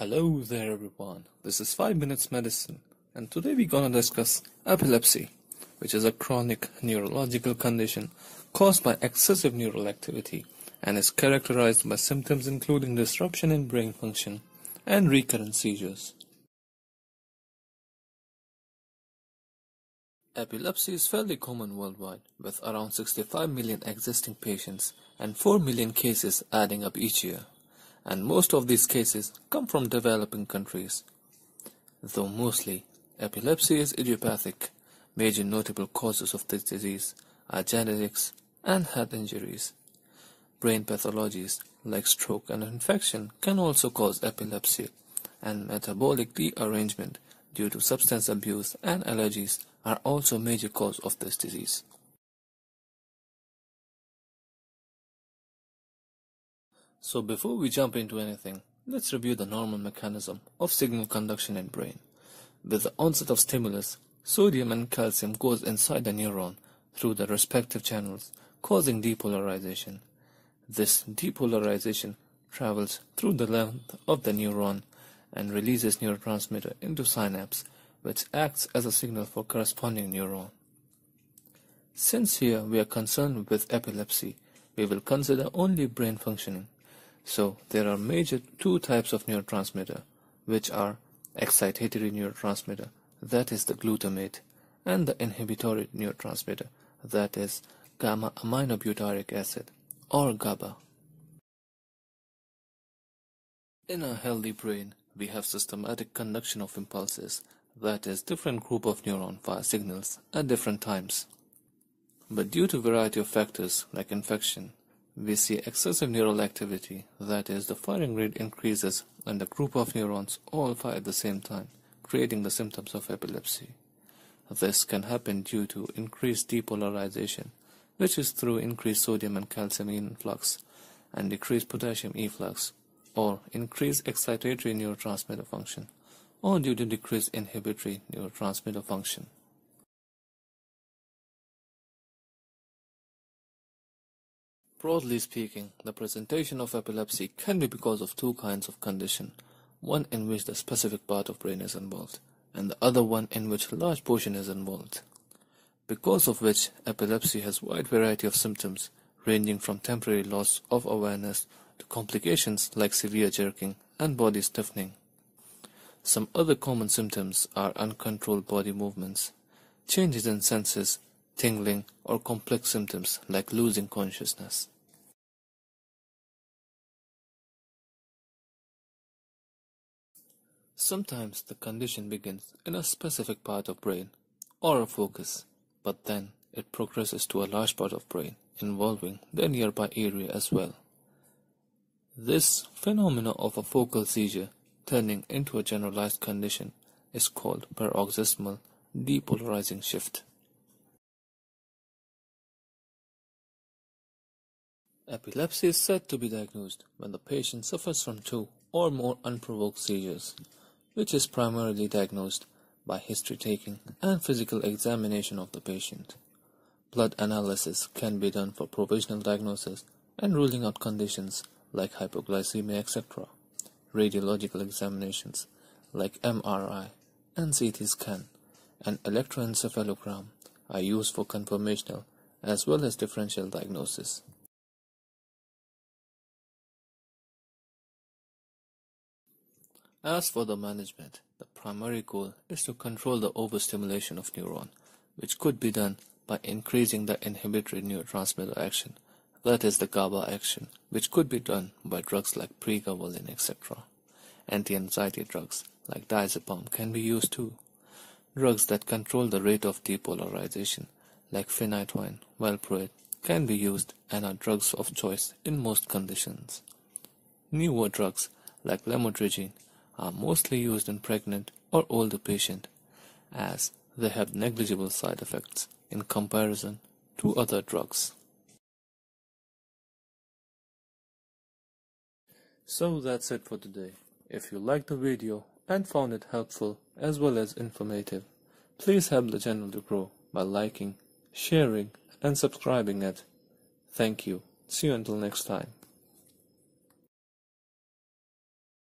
Hello there everyone, this is 5 Minutes Medicine and today we're gonna discuss epilepsy which is a chronic neurological condition caused by excessive neural activity and is characterized by symptoms including disruption in brain function and recurrent seizures. Epilepsy is fairly common worldwide, with around 65 million existing patients and 4 million cases adding up each year, and most of these cases come from developing countries. Though mostly, epilepsy is idiopathic, major notable causes of this disease are genetics and head injuries. Brain pathologies like stroke and infection can also cause epilepsy, and metabolic derangement due to substance abuse and allergies are also major cause of this disease. So before we jump into anything, let's review the normal mechanism of signal conduction in brain. With the onset of stimulus, sodium and calcium goes inside the neuron through the respective channels, causing depolarization. This depolarization travels through the length of the neuron and releases neurotransmitter into synapse which acts as a signal for corresponding neuron. Since here we are concerned with epilepsy, we will consider only brain functioning. So there are major two types of neurotransmitter, which are excitatory neurotransmitter, that is the glutamate, and the inhibitory neurotransmitter, that is gamma aminobutyric acid, or GABA. In a healthy brain, we have systematic conduction of impulses that is different group of neuron fire signals at different times. But due to variety of factors like infection, we see excessive neural activity, that is, the firing rate increases and the group of neurons all fire at the same time, creating the symptoms of epilepsy. This can happen due to increased depolarization, which is through increased sodium and calcium influx and decreased potassium efflux, or increased excitatory neurotransmitter function or due to decreased inhibitory neurotransmitter function. Broadly speaking, the presentation of epilepsy can be because of two kinds of condition, one in which the specific part of brain is involved, and the other one in which a large portion is involved. Because of which epilepsy has wide variety of symptoms, ranging from temporary loss of awareness to complications like severe jerking and body stiffening. Some other common symptoms are uncontrolled body movements, changes in senses, tingling, or complex symptoms like losing consciousness. Sometimes the condition begins in a specific part of brain or a focus, but then it progresses to a large part of brain involving the nearby area as well. This phenomenon of a focal seizure turning into a generalized condition is called paroxysmal depolarizing shift. Epilepsy is said to be diagnosed when the patient suffers from two or more unprovoked seizures, which is primarily diagnosed by history taking and physical examination of the patient. Blood analysis can be done for provisional diagnosis and ruling out conditions like hypoglycemia, etc radiological examinations like MRI and CT scan and electroencephalogram are used for confirmational as well as differential diagnosis. As for the management, the primary goal is to control the overstimulation of neuron, which could be done by increasing the inhibitory neurotransmitter action that is the GABA action, which could be done by drugs like pregabalin, etc. Anti-anxiety drugs like diazepam can be used too. Drugs that control the rate of depolarization like phenytoin, valproate can be used and are drugs of choice in most conditions. Newer drugs like lamotrigine are mostly used in pregnant or older patients as they have negligible side effects in comparison to other drugs. So that's it for today. If you liked the video and found it helpful as well as informative, please help the channel to grow by liking, sharing and subscribing it. Thank you. See you until next time.